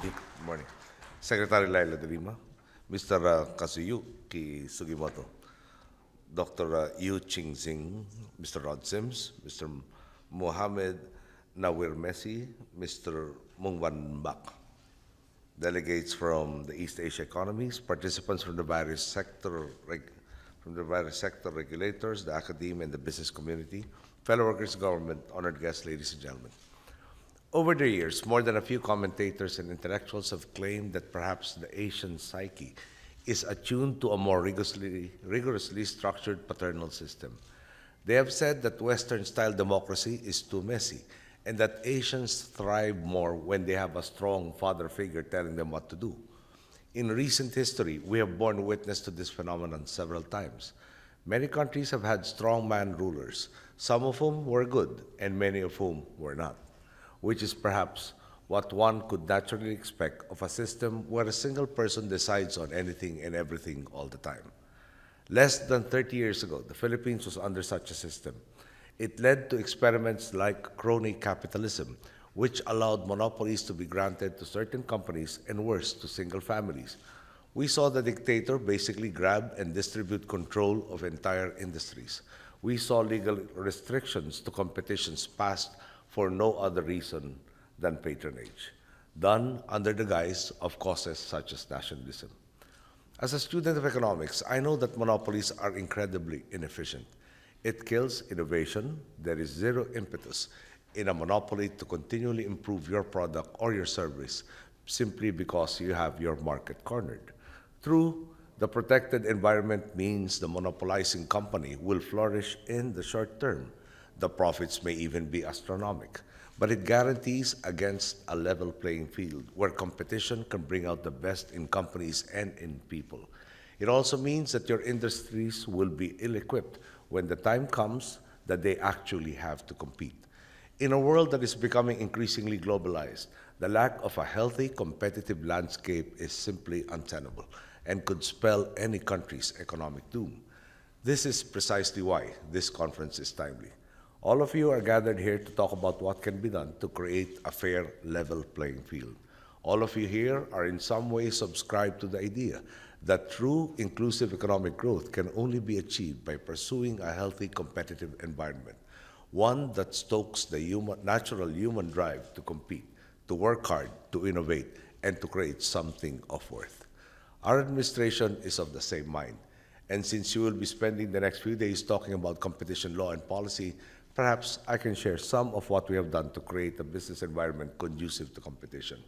Good morning. Secretary Leila de Lima, Mr. uh, Kazuyuki Sugimoto, Dr. uh, Yu Ching Zing, Mr. Rod Sims, Mr. Mohamed Nawir Messi, Mr. Mungwan Bak, delegates from the East Asia economies, participants from the various sector from the various sector regulators, the academia, and the business community, fellow workers, government, honored guests, ladies and gentlemen. Over the years, more than a few commentators and intellectuals have claimed that perhaps the Asian psyche is attuned to a more rigorously, rigorously structured paternal system. They have said that Western style democracy is too messy and that Asians thrive more when they have a strong father figure telling them what to do. In recent history, we have borne witness to this phenomenon several times. Many countries have had strong man rulers, some of whom were good and many of whom were not, which is perhaps what one could naturally expect of a system where a single person decides on anything and everything all the time. Less than 30 years ago, the Philippines was under such a system. It led to experiments like crony capitalism, which allowed monopolies to be granted to certain companies and worse, to single families. We saw the dictator basically grab and distribute control of entire industries. We saw legal restrictions to competitions passed for no other reason than patronage, done under the guise of causes such as nationalism. As a student of economics, I know that monopolies are incredibly inefficient. It kills innovation. There is zero impetus in a monopoly to continually improve your product or your service simply because you have your market cornered. True, the protected environment means the monopolizing company will flourish in the short term. The profits may even be astronomical, but it guarantees against a level playing field where competition can bring out the best in companies and in people. It also means that your industries will be ill equipped when the time comes that they actually have to compete. In a world that is becoming increasingly globalized, the lack of a healthy competitive landscape is simply untenable and could spell any country's economic doom. This is precisely why this conference is timely. All of you are gathered here to talk about what can be done to create a fair, level playing field. All of you here are in some way subscribed to the idea that true inclusive economic growth can only be achieved by pursuing a healthy competitive environment, one that stokes the human, natural human drive to compete, to work hard, to innovate, and to create something of worth. Our administration is of the same mind. And since you will be spending the next few days talking about competition law and policy, perhaps I can share some of what we have done to create a business environment conducive to competition.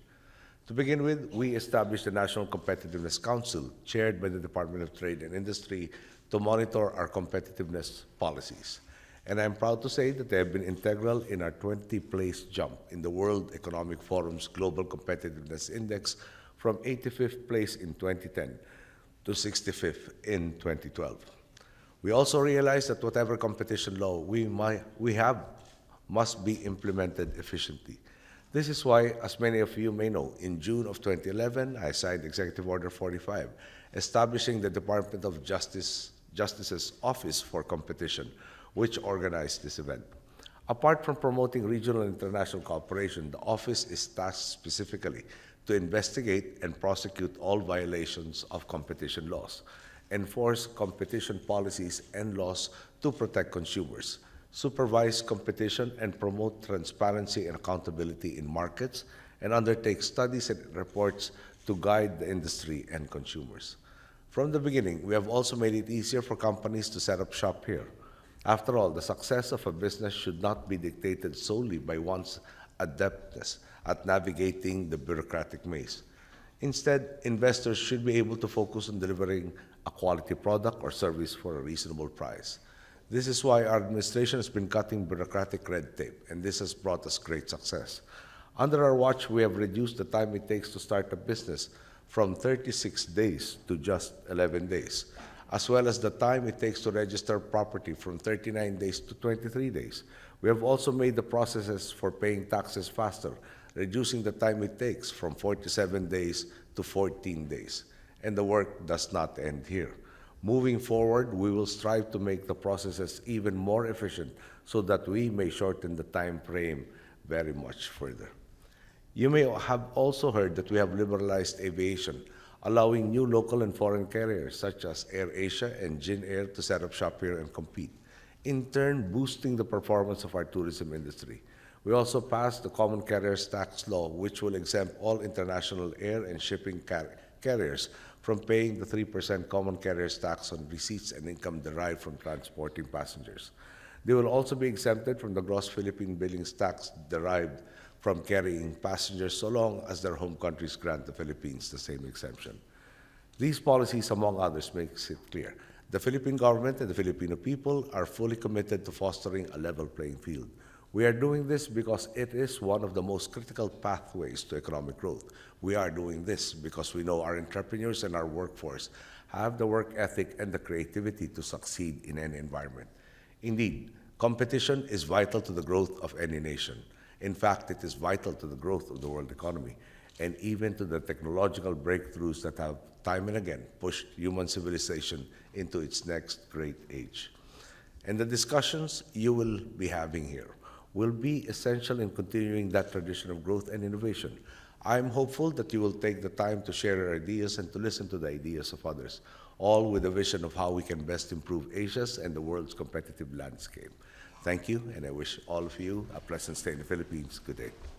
To begin with, we established the National Competitiveness Council, chaired by the Department of Trade and Industry, to monitor our competitiveness policies. And I'm proud to say that they have been integral in our 20 place jump in the World Economic Forum's Global Competitiveness Index from 85th place in 2010 to 65th in 2012. We also realize that whatever competition law we, might, we have must be implemented efficiently. This is why, as many of you may know, in June of 2011, I signed Executive Order 45, establishing the Department of Justice, Justice's Office for Competition, which organized this event. Apart from promoting regional and international cooperation, the office is tasked specifically to investigate and prosecute all violations of competition laws, enforce competition policies and laws to protect consumers, supervise competition and promote transparency and accountability in markets, and undertake studies and reports to guide the industry and consumers. From the beginning, we have also made it easier for companies to set up shop here. After all, the success of a business should not be dictated solely by one's adeptness at navigating the bureaucratic maze. Instead, investors should be able to focus on delivering a quality product or service for a reasonable price. This is why our administration has been cutting bureaucratic red tape, and this has brought us great success. Under our watch, we have reduced the time it takes to start a business from 36 days to just 11 days, as well as the time it takes to register property from 39 days to 23 days. We have also made the processes for paying taxes faster, reducing the time it takes from 47 days to 14 days. And the work does not end here. Moving forward, we will strive to make the processes even more efficient so that we may shorten the time frame very much further. You may have also heard that we have liberalized aviation, allowing new local and foreign carriers such as AirAsia and Jin Air to set up shop here and compete, in turn boosting the performance of our tourism industry. We also passed the Common Carriers Tax Law, which will exempt all international air and shipping car- carriers from paying the 3% Common Carriers Tax on receipts and income derived from transporting passengers. They will also be exempted from the gross Philippine billings tax derived from carrying passengers so long as their home countries grant the Philippines the same exemption. These policies, among others, makes it clear the Philippine government and the Filipino people are fully committed to fostering a level playing field. We are doing this because it is one of the most critical pathways to economic growth. We are doing this because we know our entrepreneurs and our workforce have the work ethic and the creativity to succeed in any environment. Indeed, competition is vital to the growth of any nation. In fact, it is vital to the growth of the world economy and even to the technological breakthroughs that have time and again pushed human civilization into its next great age. And the discussions you will be having here will be essential in continuing that tradition of growth and innovation. I am hopeful that you will take the time to share your ideas and to listen to the ideas of others, all with a vision of how we can best improve Asia's and the world's competitive landscape. Thank you, and I wish all of you a pleasant stay in the Philippines. Good day.